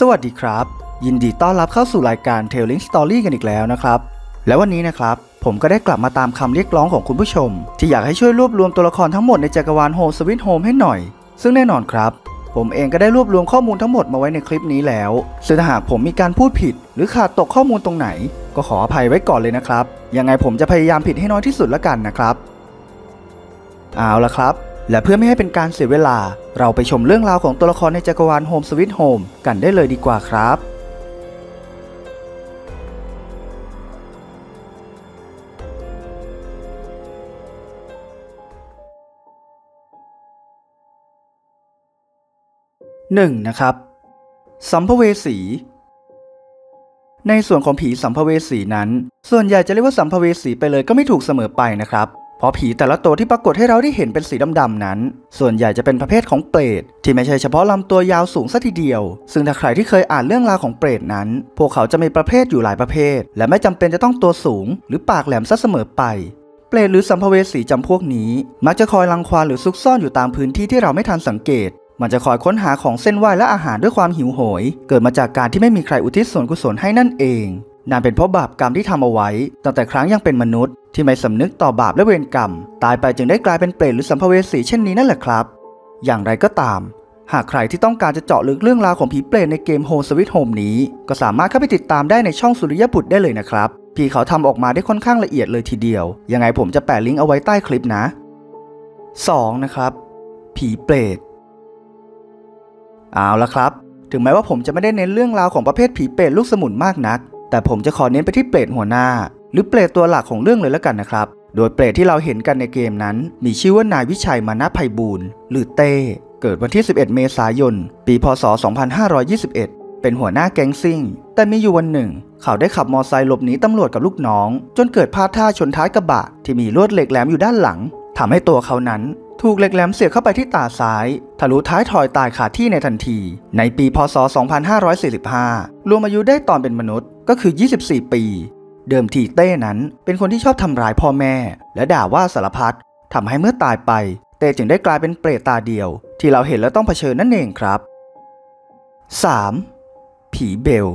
สวัสดีครับ ยินดีต้อนรับเข้าสู่รายการ Telling Story กันอีกแล้วนะครับ และวันนี้นะครับ ผมก็ได้กลับมาตามคำเรียกร้องของคุณผู้ชม ที่อยากให้ช่วยรวบรวมตัวละครทั้งหมดในจักรวาล Home Sweet Home ให้หน่อย ซึ่งแน่นอนครับ ผมเองก็ได้รวบรวมข้อมูลทั้งหมดมาไว้ในคลิปนี้แล้วซึ่งหากผมมีการพูดผิด หรือขาดตกข้อมูลตรงไหน ก็ขออภัยไว้ก่อนเลยนะครับยังไงผมจะพยายามผิดให้น้อยที่สุดละกันนะครับเอาละครับ และเพื่อไม่ให้เป็นการเสียเวลา เราไปชมเรื่องราวของตัวละครในจักรวาล Home Sweet Home กันได้เลยดีกว่าครับ 1. นะครับ สัมภเวสี ในส่วนของผีสัมภเวสีนั้น ส่วนใหญ่จะเรียกว่าสัมภเวสีไปเลยก็ไม่ถูกเสมอไปนะครับ ราะผีแต่ละตัวที่ปรากฏให้เราได้เห็นเป็นสีดำๆนั้น ส่วนใหญ่จะเป็นประเภทของเปรตที่ไม่ใช่เฉพาะลำตัวยาวสูงสัทีเดียว ซึ่งถ้าใครที่เคยอ่านเรื่องราวของเปรตนั้น พวกเขาจะมีประเภทอยู่หลายประเภท และไม่จำเป็นจะต้องตัวสูง หรือปากแหลมซะเสมอไปเปรตหรือสัมภเวสีจำพวกนี้ มักจะคอยรังควานหรือซุกซ่อนอยู่ตามพื้นที่ที่เราไม่ทันสังเกต มันจะคอยค้นหาของเส้นไหว้และอาหารด้วยความหิวโหย เกิดมาจากการที่ไม่มีใครอุทิศส่วนกุศลให้นั่นเอง นั่นเป็นเพราะบาปกรรมที่ทำเอาไว้ตั้งแต่ครั้งยังเป็นมนุษย์ ที่ไม่สำนึกต่อบาปและเวรกรรม ตายไปจึงได้กลายเป็นเปรตหรือสัมภเวสีเช่นนี้นั่นแหละครับ อย่างไรก็ตาม หากใครที่ต้องการจะเจาะลึกเรื่องราวของผีเปรตในเกม Home Sweet Home นี้ ก็สามารถเข้าไปติดตามได้ในช่องสุริยบุตรได้เลยนะครับพี่เขาทำออกมาได้ค่อนข้างละเอียดเลยทีเดียว ยังไงผมจะแปะลิงก์เอาไว้ใต้คลิปนะ 2. นะครับ ผีเปรตเอาละครับ ถึงแม้ว่าผมจะไม่ได้เน้นเรื่องราวของประเภทผีเปรตลูกสมุนมากนัก แต่ผมจะขอเน้นไปที่เปรตหัวหน้า หรือเปรตตัวหลักของเรื่องเลยแล้วกันนะครับ โดยเปรตที่เราเห็นกันในเกมนั้น มีชื่อว่านายวิชัยมานะไพบูลย์หรือเต้เกิดวันที่ 11 เมษายน ปีพศ 2521 เป็นหัวหน้าแก๊งซิ่ง แต่มีอยู่วันหนึ่ง เขาได้ขับมอเตอร์ไซค์หลบหนีตำรวจกับลูกน้อง จนเกิดพลาดท่าชนท้ายกระบะที่มีลวดเหล็กแหลมอยู่ด้านหลังทำให้ตัวเขานั้นถูกเหล็กแหลมเสียบเข้าไปที่ตาซ้าย ทะลุท้ายถอยตายขาดที่ในทันที ในปีพศ 2545 รวมอายุได้ตอนเป็นมนุษย์ ก็คือ 24 ปี เดิมทีเต้นั้นเป็นคนที่ชอบทำร้ายพ่อแม่ และด่าว่าสารพัดทำให้เมื่อตายไป เต้จึงได้กลายเป็นเปรตตาเดียว ที่เราเห็นแล้วต้องเผชิญนั่นเองครับ 3. ผีเบล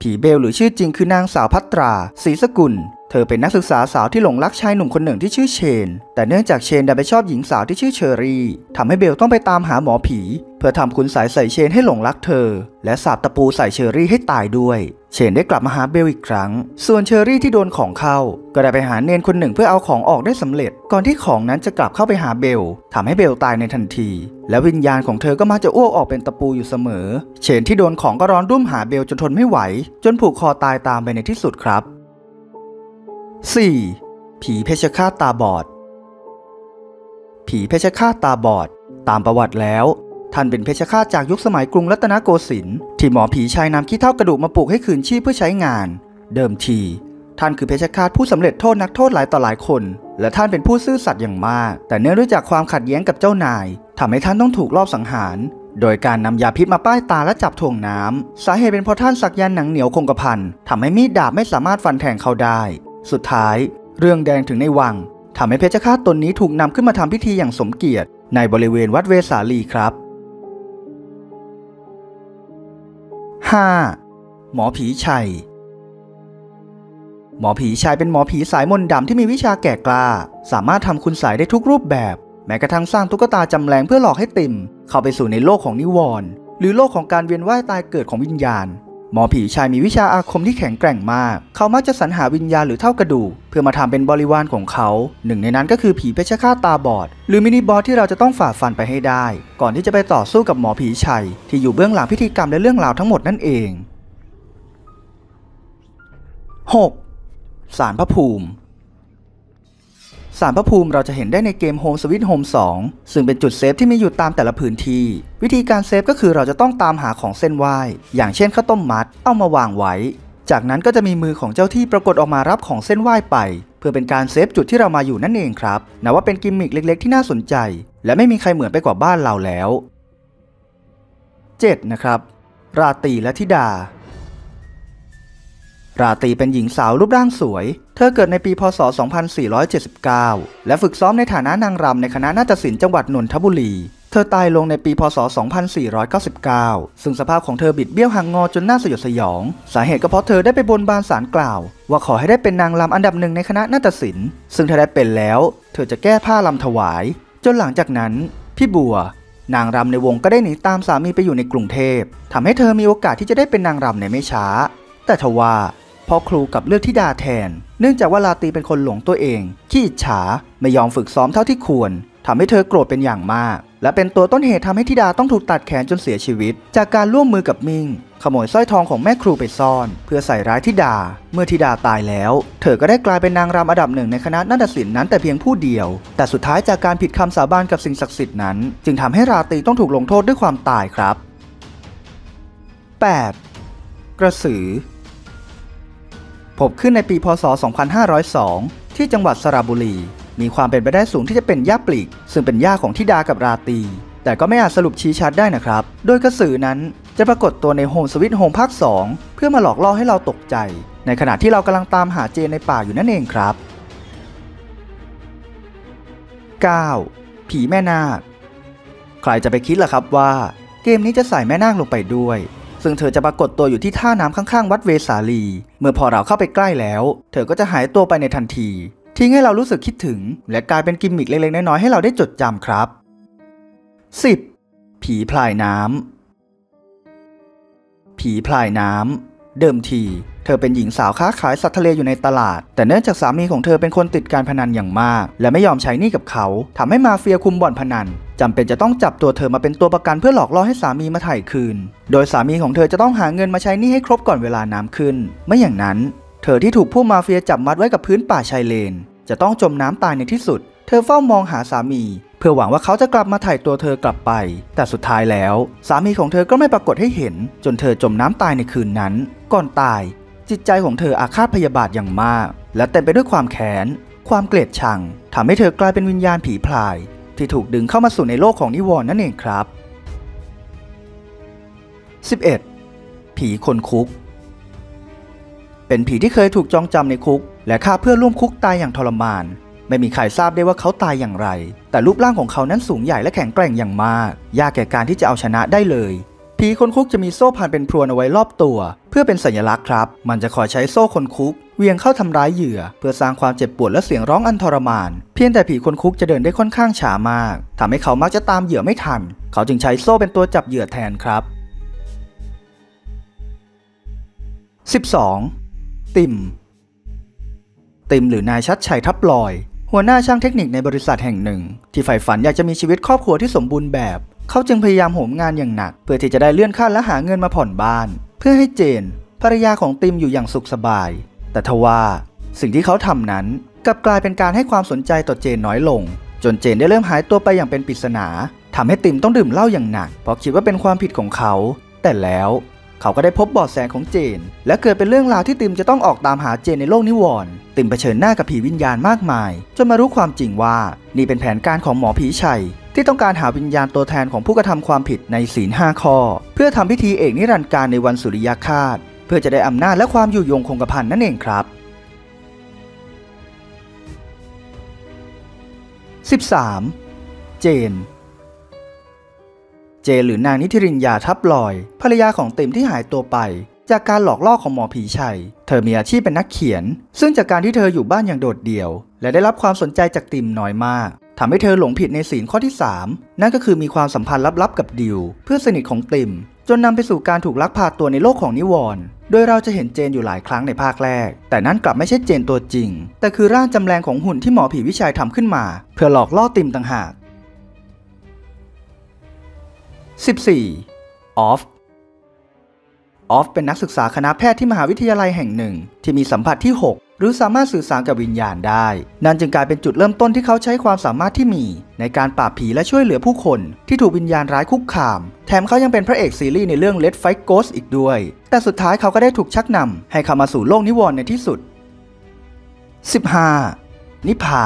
ผีเบลหรือชื่อจริงคือนางสาวพัตราศรีสกุล เธอเป็นนักศึกษาสาวที่หลงรักชายหนุ่มคนหนึ่งที่ชื่อเชน แต่เนื่องจากเชนดันไปชอบหญิงสาวที่ชื่อเชอรี่ทำให้เบลต้องไปตามหาหมอผี เพื่อทำคุณไสยใส่เชนให้หลงรักเธอ และสาปตะปูใส่เชอรี่ให้ตายด้วย เชนได้กลับมาหาเบลอีกครั้ง ส่วนเชอรี่ที่โดนของเข้า ก็ได้ไปหาเณรคนหนึ่งเพื่อเอาของออกได้สำเร็จ ก่อนที่ของนั้นจะกลับเข้าไปหาเบลทำให้เบลตายในทันที และวิญญาณของเธอก็มักจะอ้วกออกเป็นตะปูอยู่เสมอ เชนที่โดนของก็ร้อนรุ่มหาเบลจนทนไม่ไหว จนผูกคอตายตามไปในที่สุดครับ 4. ผีเพชฌฆาตตาบอดผีเพชฌฆาตตาบอด ตามประวัติแล้ว ท่านเป็นเพชฌฆาตจากยุคสมัยกรุงรัตนโกสินทร์ที่หมอผีชายนำขี้เท่ากระดูกมาปลูกให้คืนชีพเพื่อใช้งาน เดิมที ท่านคือเพชฌฆาตผู้สำเร็จโทษนักโทษหลายต่อหลายคน และท่านเป็นผู้ซื่อสัตย์อย่างมาก แต่เนื่องด้วยจากความขัดแย้งกับเจ้านายทำให้ท่านต้องถูกลอบสังหาร โดยการนำยาพิษมาป้ายตาและจับถ่วงน้ำสาเหตุเป็นเพราะท่านสักยันต์หนังเหนียวคงกระพันทำให้มีดดาบไม่สามารถฟันแทงเขาได้ สุดท้าย เรื่องแดงถึงในวังทำให้เพชฌฆาตตนนี้ถูกนำขึ้นมาทำพิธีอย่างสมเกียรติในบริเวณวัดเวสาลีครับ 5. หมอผีชัย หมอผีชัยเป็นหมอผีสายมนต์ดำที่มีวิชาแก่กล้า สามารถทำคุณสายได้ทุกรูปแบบ แม้กระทั่งสร้างตุ๊กตาจำแรงเพื่อหลอกให้ติมเข้าไปสู่ในโลกของนิวรณ์หรือโลกของการเวียนว่ายตายเกิดของวิญญาณ หมอผีชายมีวิชาอาคมที่แข็งแกร่งมาก เขามักจะสรรหาวิญญาณหรือเท่ากระดูกเพื่อมาทำเป็นบริวารของเขา หนึ่งในนั้นก็คือผีเพชฌฆาตตาบอด หรือมินิบอสที่เราจะต้องฝ่าฟันไปให้ได้ ก่อนที่จะไปต่อสู้กับหมอผีชัย ที่อยู่เบื้องหลังพิธีกรรมและเรื่องราวทั้งหมดนั่นเอง 6. ศาลพระภูมิ ศาลพระภูมิเราจะเห็นได้ในเกม Home Sweet Home 2 ซึ่งเป็นจุด save ที่มีอยู่ตามแต่ละพื้นที่ วิธีการ save ก็คือเราจะต้องตามหาของเซ่นไหว้อย่างเช่นข้าวต้มมัด เอามาวางไว้ จากนั้นก็จะมีมือของเจ้าที่ปรากฏออกมารับของเซ่นไหว้ไป เพื่อเป็นการ save จุดที่เรามาอยู่นั่นเองครับนับว่าเป็นกิมมิคเล็ก ๆ ที่น่าสนใจ และไม่มีใครเหมือนไปกว่าบ้านเราแล้ว 7. นะครับ ราตรีและธิดา ราตรีเป็นหญิงสาวรูปร่างสวย เธอเกิดในปีพศ 2479 และฝึกซ้อมในฐานะนางรำในคณะนาฏศิลป์จังหวัดนนทบุรี เธอตายลงในปีพศ 2499 ซึ่งสภาพของเธอบิดเบี้ยวหักงอจนน่าสยดสยอง สาเหตุก็เพราะเธอได้ไปบนบานสารกล่าว ว่าขอให้ได้เป็นนางรำอันดับหนึ่งในคณะนาฏศิลป์ ซึ่งถ้าได้เป็นแล้ว เธอจะแก้ผ้ารำถวาย จนหลังจากนั้น พี่บัวนางรำในวงก็ได้หนีตามสามีไปอยู่ในกรุงเทพทำให้เธอมีโอกาสที่จะได้เป็นนางรำในไม่ช้า แต่ทว่า พอครูกับเลือกที่ดาแทน เนื่องจากว่าลาตีเป็นคนหลงตัวเอง ขี้อิจฉาไม่ยอมฝึกซ้อมเท่าที่ควรทำให้เธอโกรธเป็นอย่างมาก และเป็นตัวต้นเหตุทำให้ธิดาต้องถูกตัดแขนจนเสียชีวิต จากการร่วมมือกับมิงขโมยสร้อยทองของแม่ครูไปซ่อน เพื่อใส่ร้ายธิดา เมื่อธิดาตายแล้ว เธอก็ได้กลายเป็นนางรำอันดับหนึ่งในคณะนาฏศิลป์นั้นแต่เพียงผู้เดียว แต่สุดท้ายจากการผิดคำสาบานกับสิ่งศักดิ์สิทธิ์นั้น จึงทำให้ราตรีต้องถูกลงโทษด้วยความตายครับ 8. กระสือ พบขึ้นในปีพศ 2502 ที่จังหวัดสระบุรี มีความเป็นไปได้สูงที่จะเป็นย่าปลีก ซึ่งเป็นย่าของทิดากับราตี แต่ก็ไม่อาจสรุปชี้ชัดได้นะครับ โดยกระสือนั้นจะปรากฏตัวในโฮมสวิตโฮมภาค 2 เพื่อมาหลอกล่อให้เราตกใจ ในขณะที่เรากำลังตามหาเจนในป่าอยู่นั่นเองครับ 9. ผีแม่นาค ใครจะไปคิดล่ะครับว่า เกมนี้จะใส่แม่นาคลงไปด้วย ซึ่งเธอจะปรากฏตัวอยู่ที่ท่าน้ำข้างๆ วัดเวสาลี เมื่อพอเราเข้าไปใกล้แล้ว เธอก็จะหายตัวไปในทันทีทิ้งให้เรารู้สึกคิดถึง และกลายเป็นกิมมิคเล็กๆน้อยๆให้เราได้จดจำครับ 10. ผีพลายน้ำผีพลายน้ำเดิมที เธอเป็นหญิงสาวค้าขายสัตว์ทะเลอยู่ในตลาด แต่เนื่องจากสามีของเธอเป็นคนติดการพนันอย่างมาก และไม่ยอมใช้หนี้กับเขาทำให้มาเฟียคุมบ่อนพนัน จำเป็นจะต้องจับตัวเธอมาเป็นตัวประกันเพื่อหลอกล่อให้สามีมาถ่ายคืน โดยสามีของเธอจะต้องหาเงินมาใช้หนี้ให้ครบก่อนเวลาน้ำขึ้น ไม่อย่างนั้น เธอที่ถูกผู้มาเฟียจับมัดไว้กับพื้นป่าชายเลน จะต้องจมน้ำตายในที่สุด เธอเฝ้ามองหาสามี เพื่อหวังว่าเขาจะกลับมาถ่ายตัวเธอกลับไป แต่สุดท้ายแล้ว สามีของเธอก็ไม่ปรากฏให้เห็น จนเธอจมน้ำตายในคืนนั้น ก่อนตาย จิตใจของเธออาฆาตพยาบาทอย่างมาก และเต็มไปด้วยความแค้นความเกลียดชังทำให้เธอกลายเป็นวิญญาณผีพลาย ที่ถูกดึงเข้ามาสู่ในโลกของนิวรณ์นั่นเองครับ 11. ผีคนคุก เป็นผีที่เคยถูกจองจำในคุก และฆ่าเพื่อนร่วมคุกตายอย่างทรมาน ไม่มีใครทราบได้ว่าเขาตายอย่างไร แต่รูปร่างของเขานั้นสูงใหญ่และแข็งแกร่งอย่างมาก ยากแก่การที่จะเอาชนะได้เลย ผีคนคุกจะมีโซ่พันเป็นพรวนเอาไว้รอบตัว เพื่อเป็นสัญลักษณ์ครับ มันจะคอยใช้โซ่คนคุกเวียงเข้าทำร้ายเหยื่อ เพื่อสร้างความเจ็บปวดและเสียงร้องอันทรมาน เพียงแต่ผีคนคุกจะเดินได้ค่อนข้างช้ามากทำให้เขามักจะตามเหยื่อไม่ทัน เขาจึงใช้โซ่เป็นตัวจับเหยื่อแทนครับ 12. ติมติมหรือนายชัดชัยทับลอย หัวหน้าช่างเทคนิคในบริษัทแห่งหนึ่ง ที่ใฝ่ฝันอยากจะมีชีวิตครอบครัวที่สมบูรณ์แบบ เขาจึงพยายามโหมงานอย่างหนัก เพื่อที่จะได้เลื่อนขั้นและหาเงินมาผ่อนบ้าน เพื่อให้เจน ภรรยาของติมอยู่อย่างสุขสบาย แต่ทว่า สิ่งที่เขาทำนั้นกลับกลายเป็นการให้ความสนใจต่อเจนน้อยลง จนเจนได้เริ่มหายตัวไปอย่างเป็นปริศนาทำให้ติมต้องดื่มเหล้าอย่างหนัก เพราะคิดว่าเป็นความผิดของเขา แต่แล้ว เขาก็ได้พบเบาะแสของเจน และเกิดเป็นเรื่องราวที่ติมจะต้องออกตามหาเจนในโลกนิวรณ์ติมเผชิญหน้ากับผีวิญญาณมากมาย จนมารู้ความจริงว่า นี่เป็นแผนการของหมอผีชัย ที่ต้องการหาวิญญาณตัวแทนของผู้กระทำความผิดในศีลห้าข้อ เพื่อทำพิธีเอกนิรันดร์การในวันสุริยคาสเพื่อจะได้อำนาจและความอยู่ยงคงกระพันนั่นเองครับ 13. เจน เจหรือนางนิธิรินยาทับลอย ภรรยาของติมที่หายตัวไป จากการหลอกล่อของหมอผีชัย เธอมีอาชีพเป็นนักเขียน ซึ่งจากการที่เธออยู่บ้านอย่างโดดเดี่ยว และได้รับความสนใจจากติมน้อยมากทำให้เธอหลงผิดในศีลข้อที่ 3 นั่นก็คือมีความสัมพันธ์ลับๆกับดิว เพื่อนสนิทของติม จนนำไปสู่การถูกลักพาตัวในโลกของนิวรณ์โดยเราจะเห็นเจนอยู่หลายครั้งในภาคแรก แต่นั่นกลับไม่ใช่เจนตัวจริง แต่คือร่างจำแรงของหุ่นที่หมอผีวิชัยทำขึ้นมา เพื่อหลอกล่อติมต่างหาก 14. ออฟ ออฟเป็นนักศึกษาคณะแพทย์ที่มหาวิทยาลัยแห่งหนึ่ง ที่มีสัมผัสที่ 6 หรือสามารถสื่อสารกับวิญญาณได้ นั่นจึงกลายเป็นจุดเริ่มต้นที่เขาใช้ความสามารถที่มี ในการปราบผีและช่วยเหลือผู้คน ที่ถูกวิญญาณร้ายคุกคาม แถมเขายังเป็นพระเอกซีรีส์ในเรื่อง Let Fight Ghost อีกด้วย แต่สุดท้ายเขาก็ได้ถูกชักนำให้เข้ามาสู่โลกนิวรณ์ในที่สุด 15. นิพา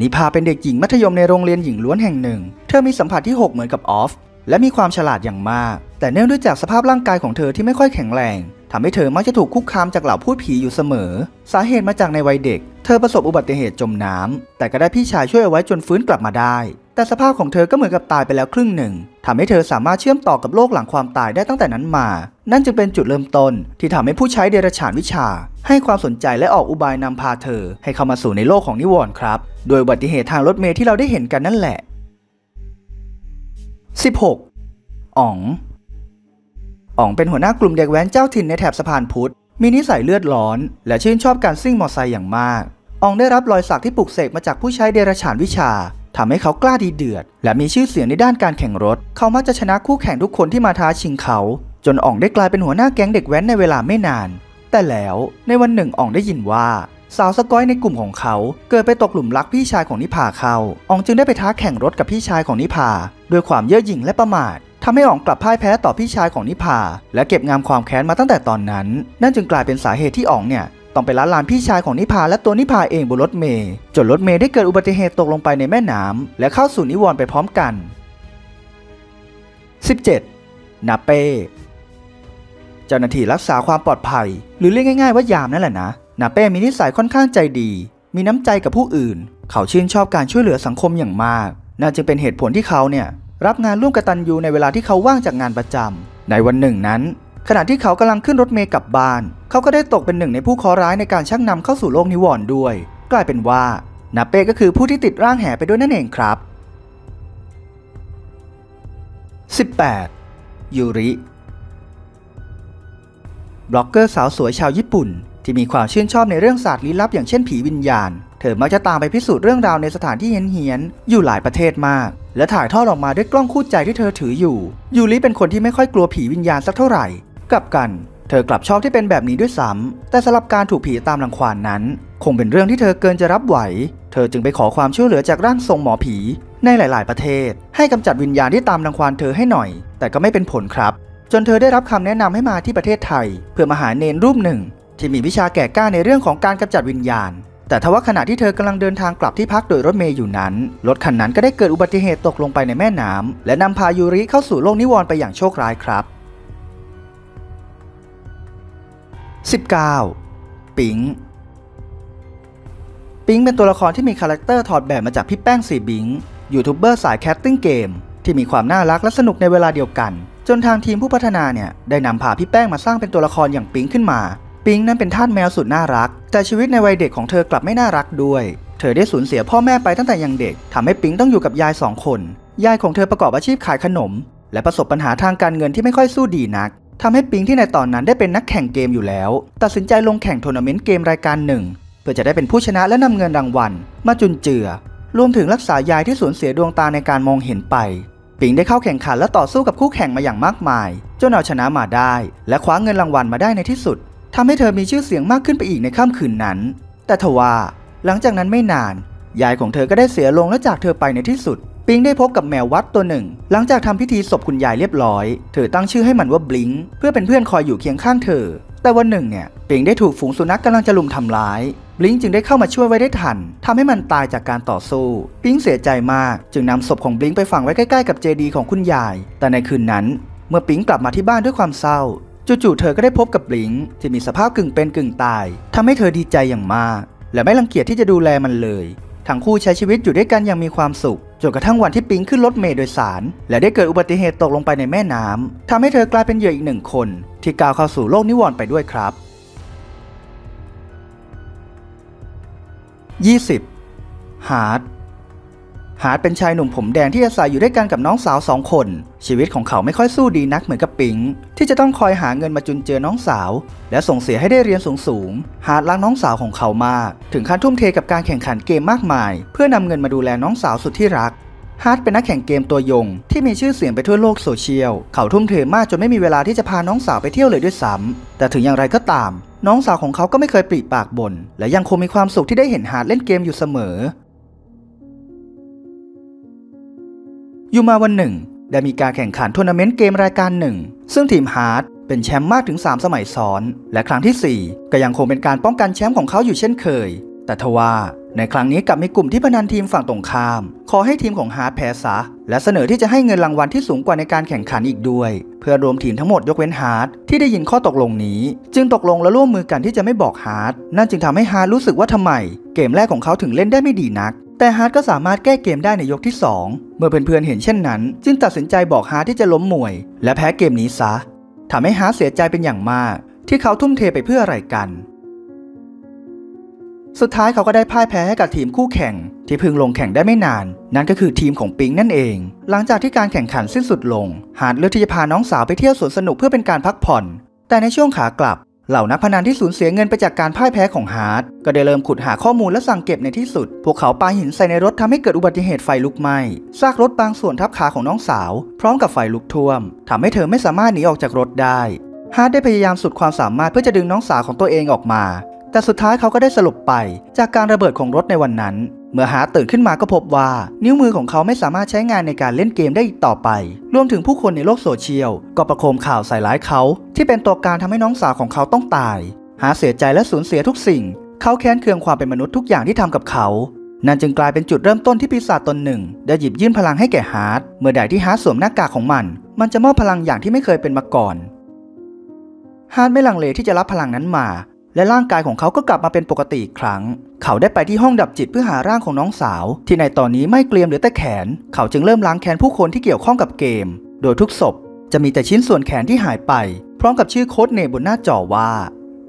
นิพาเป็นเด็กหญิงมัธยมในโรงเรียนหญิงล้วนแห่งหนึ่ง เธอมีสัมผัสที่ 6 เหมือนกับออฟ และมีความฉลาดอย่างมาก แต่เนื่องด้วยจากสภาพร่างกายของเธอที่ไม่ค่อยแข็งแรงทำให้เธอมักจะถูกคุกคามจากเหล่าพูดผีอยู่เสมอ สาเหตุมาจากในวัยเด็ก เธอประสบอุบัติเหตุจมน้ำแต่ก็ได้พี่ชายช่วยเอาไว้จนฟื้นกลับมาได้ แต่สภาพของเธอก็เหมือนกับตายไปแล้วครึ่งหนึ่งทำให้เธอสามารถเชื่อมต่อกับโลกหลังความตายได้ตั้งแต่นั้นมา นั่นจึงเป็นจุดเริ่มต้นที่ทำให้ผู้ใช้เดรัจฉานวิชา ให้ความสนใจและออกอุบายนำพาเธอ ให้เข้ามาสู่ในโลกของนิวรณ์ครับ โดยอุบัติเหตุทางรถเมล์ที่เราได้เห็นกันนั่นแหละ 16. อ๋องอ๋องเป็นหัวหน้ากลุ่มเด็กแว้นเจ้าถิ่นในแถบสะพานพุทธ มีนิสัยเลือดร้อน และชื่นชอบการซิ่งมอเตอร์ไซค์อย่างมากอ๋องได้รับรอยสักที่ปลุกเสกมาจากผู้ใช้เดรัจฉานวิชา ทำให้เขากล้าดีเดือด และมีชื่อเสียงในด้านการแข่งรถ เขามักจะชนะคู่แข่งทุกคนที่มาท้าชิงเขา จนอ่องได้กลายเป็นหัวหน้าแก๊งเด็กแว้นในเวลาไม่นาน แต่แล้วในวันหนึ่งอ่องได้ยินว่า สาวสกอยในกลุ่มของเขาเกิดไปตกหลุมรักพี่ชายของนิพาเขาอ่องจึงได้ไปท้าแข่งรถกับพี่ชายของนิพาด้วยความเย่อหยิ่งและประมาททำให้อ่องกลับพ่ายแพ้ต่อพี่ชายของนิพา และเก็บงามความแค้นมาตั้งแต่ตอนนั้น นั่นจึงกลายเป็นสาเหตุที่อ่องเนี่ย ต้องไปล้าลานพี่ชายของนิพาและตัวนิพาเองบนรถเมย์จนรถเมย์ได้เกิดอุบัติเหตุตกลงไปในแม่น้ำและเข้าสู่นิวรณ์ไปพร้อมกัน 17. นาเป้เจ้าหน้าที่รักษาความปลอดภัย หรือเรียกง่ายๆว่ายามนั่นแหละนะนาเป้มีนิสัยค่อนข้างใจดี มีน้ำใจกับผู้อื่น เขาชื่นชอบการช่วยเหลือสังคมอย่างมาก น่าจะเป็นเหตุผลที่เขาเนี่ยรับงานร่วมกตันยูในเวลาที่เขาว่างจากงานประจำในวันหนึ่งนั้น ขณะที่เขากำลังขึ้นรถเมล์กลับบ้าน เขาก็ได้ตกเป็นหนึ่งในผู้เคราะห์ร้ายในการชักนำเข้าสู่โลกนิวรณ์ด้วย กลายเป็นว่านาเป้ก็คือผู้ที่ติดร่างแห่ไปด้วยนั่นเองครับ 18. ยูริ บล็อกเกอร์สาวสวยชาวญี่ปุ่น ที่มีความชื่นชอบในเรื่องศาสตร์ลี้ลับอย่างเช่นผีวิญญาณ เธอมักจะตามไปพิสูจน์เรื่องราวในสถานที่เฮี้ยนๆอยู่หลายประเทศมาก และถ่ายทอดออกมาด้วยกล้องคู่ใจที่เธอถืออยู่ ยูริเป็นคนที่ไม่ค่อยกลัวผีวิญญาณสักเท่าไหร่ กลับกัน เธอกลับชอบที่เป็นแบบนี้ด้วยซ้ำแต่สำหรับการถูกผีตามรังควานนั้น คงเป็นเรื่องที่เธอเกินจะรับไหว เธอจึงไปขอความช่วยเหลือจากร่างทรงหมอผี ในหลาย ๆ ประเทศ ให้กำจัดวิญญาณที่ตามรังควานเธอให้หน่อย แต่ก็ไม่เป็นผลครับ จนเธอได้รับคำแนะนำให้มาที่ประเทศไทย เพื่อมาหาเนนรูปหนึ่ง ที่มีวิชาแก่กล้าในเรื่องของการกำจัดวิญญาณแต่ทว่าขณะที่เธอกำลังเดินทางกลับที่พักโดยรถเมย์อยู่นั้น รถคันนั้นก็ได้เกิดอุบัติเหตุตกลงไปในแม่น้ำและนำพายูริเข้าสู่โลกนิวรณ์ไปอย่างโชคร้ายครับ 19. ปิงปิงเป็นตัวละครที่มี character ถอดแบบมาจากพี่แป้ง zbing YouTuber สาย casting เกมที่มีความน่ารักและสนุกในเวลาเดียวกัน จนทางทีมผู้พัฒนาเนี่ย ได้นำพาพี่แป้งมาสร้างเป็นตัวละครอย่างปิงขึ้นมา ปิงนั้นเป็นทาสแมวสุดน่ารัก แต่ชีวิตในวัยเด็กของเธอกลับไม่น่ารักด้วย เธอได้สูญเสียพ่อแม่ไปตั้งแต่ยังเด็กทำให้ปิงต้องอยู่กับยายสองคน ยายของเธอประกอบอาชีพขายขนม และประสบปัญหาทางการเงินที่ไม่ค่อยสู้ดีนัก ทำให้ปิงที่ในตอนนั้นได้เป็นนักแข่งเกมอยู่แล้ว ตัดสินใจลงแข่งทัวร์นาเมนต์เกมรายการหนึ่ง เพื่อจะได้เป็นผู้ชนะและนำเงินรางวัล มาจุนเจือ รวมถึงรักษายายที่สูญเสียดวงตาในการมองเห็นไป ปิงได้เข้าแข่งขันและต่อสู้กับคู่แข่งมาอย่างมากมายจนเอาชนะมาได้ และคว้าเงินรางวัลมาได้ในที่สุดทำให้เธอมีชื่อเสียงมากขึ้นไปอีกในค่ำคืนนั้น แต่ทว่า หลังจากนั้นไม่นาน ยายของเธอก็ได้เสียลงและจากเธอไปในที่สุด ปิงได้พบกับแมววัดตัวหนึ่ง หลังจากทำพิธีศพคุณยายเรียบร้อย เธอตั้งชื่อให้มันว่าบลิงเพื่อเป็นเพื่อนคอยอยู่เคียงข้างเธอ แต่วันหนึ่งเนี่ยปิงได้ถูกฝูงสุนัขกกำลังจะลุมทำร้ายบลิงจึงได้เข้ามาช่วยไว้ได้ทันทำให้มันตายจากการต่อสู้ ปิงเสียใจมาก จึงนำศพของบลิงไปฝังไว้ใกล้ๆกับเจดีของคุณยาย แต่ในคืนนั้น เมื่อปิงกลับมาที่บ้านด้วยความเศร้าจู่ๆเธอก็ได้พบกับบลิงที่มีสภาพกึ่งเป็นกึ่งตายทำให้เธอดีใจอย่างมาก และไม่รังเกียจที่จะดูแลมันเลยทั้งคู่ใช้ชีวิตอยู่ด้วยกันอย่างมีความสุข จนกระทั่งวันที่ปิงขึ้นรถเมล์โดยสาร และได้เกิดอุบัติเหตุตกลงไปในแม่น้ำทำให้เธอกลายเป็นเหยื่ออีกหนึ่งคน ที่ก้าวเข้าสู่โลกนิวรณ์ไปด้วยครับ 20. ฮาร์ด ฮาร์ดเป็นชายหนุ่มผมแดงที่อาศัยอยู่ด้วยกันกับน้องสาวสองคน ชีวิตของเขาไม่ค่อยสู้ดีนักเหมือนกับปิง ที่จะต้องคอยหาเงินมาจุนเจือน้องสาว และส่งเสียให้ได้เรียนสูงๆฮาร์ดรักน้องสาวของเขามาก ถึงขั้นทุ่มเทกับการแข่งขันเกมมากมาย เพื่อนำเงินมาดูแลน้องสาวสุดที่รักฮาร์ดเป็นนักแข่งเกมตัวยง ที่มีชื่อเสียงไปทั่วโลกโซเชียล เขาทุ่มเทมากจนไม่มีเวลาที่จะพาน้องสาวไปเที่ยวเลยด้วยซ้ำแต่ถึงอย่างไรก็ตาม น้องสาวของเขาก็ไม่เคยปริปากบ่นและยังคงมีความสุขที่ได้เห็นฮาร์ดเล่นเกมอยู่เสมอ อยู่มาวันหนึ่ง ได้มีการแข่งขันทัวร์นาเมนต์เกมรายการหนึ่ง ซึ่งทีมฮาร์ดเป็นแชมป์มากถึง 3 สมัยซ้อน และครั้งทีสี่ 4 ก็ยังคงเป็นการป้องกันแชมป์ของเขาอยู่เช่นเคย แต่ทว่าในครั้งนี้กลับมีกลุ่มที่พนันทีมฝั่งตรงข้าม ขอให้ทีมของฮาร์ดแพ้ซะ และเสนอที่จะให้เงินรางวัลที่สูงกว่าในการแข่งขันอีกด้วย เพื่อนร่วมทีมทั้งหมดยกเว้นฮาร์ดที่ได้ยินข้อตกลงนี้ จึงตกลงและร่วมมือกันที่จะไม่บอกฮาร์ดนั่นจึงทำให้ฮาร์ดรู้สึกว่าทำไม เกมแรกของเขาถึงเล่นได้ไม่ดีนัก แต่ฮาร์ดก็สามารถแก้เกมได้ในยกที่ 2 เมื่อเพื่อนๆเห็นเช่นนั้น จึงตัดสินใจบอกฮาร์ดที่จะล้มมวย และแพ้เกมนี้ซะทำให้ฮาร์ดเสียใจเป็นอย่างมาก ที่เขาทุ่มเทไปเพื่ออะไรกัน สุดท้ายเขาก็ได้พ่ายแพ้ให้กับทีมคู่แข่ง ที่เพิ่งลงแข่งได้ไม่นาน นั่นก็คือทีมของปิงนั่นเอง หลังจากที่การแข่งขันสิ้นสุดลงฮาร์ดเลือกที่จะพาน้องสาวไปเที่ยวสวนสนุกเพื่อเป็นการพักผ่อน แต่ในช่วงขากลับ เหล่านักพนันที่สูญเสียเงินไปจากการพ่ายแพ้ของฮาร์ดก็ได้เริ่มขุดหาข้อมูลและสั่งเก็บในที่สุด พวกเขาปาหินใส่ในรถทำให้เกิดอุบัติเหตุไฟลุกไหม้ซากรถบางส่วนทับขาของน้องสาว พร้อมกับไฟลุกท่วมทำให้เธอไม่สามารถหนีออกจากรถได้ฮาร์ดได้พยายามสุดความสามารถเพื่อจะดึงน้องสาวของตัวเองออกมา แต่สุดท้ายเขาก็ได้สลบไป จากการระเบิดของรถในวันนั้น เมื่อฮาร์ดตื่นขึ้นมาก็พบว่า นิ้วมือของเขาไม่สามารถใช้งานในการเล่นเกมได้อีกต่อไป รวมถึงผู้คนในโลกโซเชียล ก็ประโคมข่าวใส่ร้ายเขา ที่เป็นตัวการทำให้น้องสาวของเขาต้องตายฮาร์ดเสียใจและสูญเสียทุกสิ่ง เขาแค้นเคืองความเป็นมนุษย์ทุกอย่างที่ทำกับเขานั่นจึงกลายเป็นจุดเริ่มต้นที่ปีศาจตนหนึ่ง ได้หยิบยื่นพลังให้แก่ฮาร์ดเมื่อใดที่ฮาร์ดสวมหน้ากากของมัน มันจะมอบพลังอย่างที่ไม่เคยเป็นมาก่อนฮาร์ดไม่ลังเลที่จะรับพลังนั้นมา และร่างกายของเขาก็กลับมาเป็นปกติอีกครั้ง เขาได้ไปที่ห้องดับจิตเพื่อหาร่างของน้องสาว ที่ในตอนนี้ไหม้เกรียมเหลือแต่แขน เขาจึงเริ่มล้างแค้นผู้คนที่เกี่ยวข้องกับเกม โดยทุกศพจะมีแต่ชิ้นส่วนแขนที่หายไป พร้อมกับชื่อ codename บนหน้าจอว่า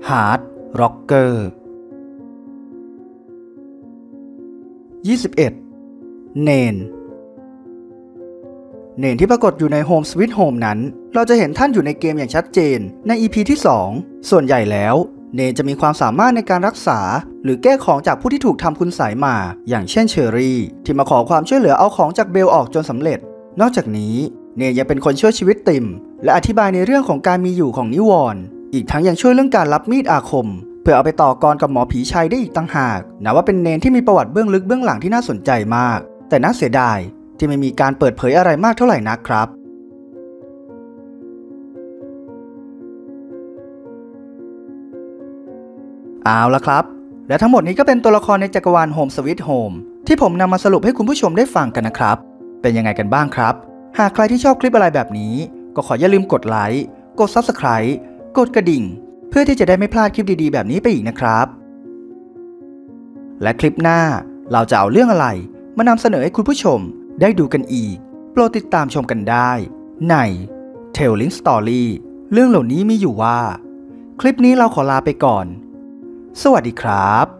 Hardrocker21 เณร เณรที่ปรากฏอยู่ใน Home Sweet Home นั้น เราจะเห็นท่านอยู่ในเกมอย่างชัดเจนใน EP ที่ 2 ส่วนใหญ่แล้ว เณรจะมีความสามารถในการรักษา หรือแก้ของจากผู้ที่ถูกทำคุณสายมา อย่างเช่นเชอรี่ ที่มาขอความช่วยเหลือเอาของจากเบลล์ออกจนสำเร็จ นอกจากนี้เณรยังเป็นคนช่วยชีวิตทิม และอธิบายในเรื่องของการมีอยู่ของนิวรณ์อีกทั้งยังช่วยเรื่องการรับมีดอาคม เพื่อเอาไปต่อกรกับหมอผีชัยได้อีกต่างหากนับว่าเป็นเนนที่มีประวัติเบื้องลึกเบื้องหลังที่น่าสนใจมาก แต่น่าเสียดายที่ไม่มีการเปิดเผยอะไรมากเท่าไหร่นักครับ เอาละครับ และทั้งหมดนี้ก็เป็นตัวละครในจักรวาล Home Sweet Home ที่ผมนำมาสรุปให้คุณผู้ชมได้ฟังกันนะครับ เป็นยังไงกันบ้างครับ หากใครที่ชอบคลิปอะไรแบบนี้ ก็ขออย่าลืมกดไลค์ กด Subscribe กดกระดิ่ง เพื่อที่จะได้ไม่พลาดคลิปดีๆ แบบนี้ไปอีกนะครับ และคลิปหน้าเราจะเอาเรื่องอะไร มานำเสนอให้คุณผู้ชมได้ดูกันอีก โปรดติดตามชมกันได้ ใน Telling Story เรื่องเหล่านี้มีอยู่ว่า คลิปนี้เราขอลาไปก่อน สวัสดีครับ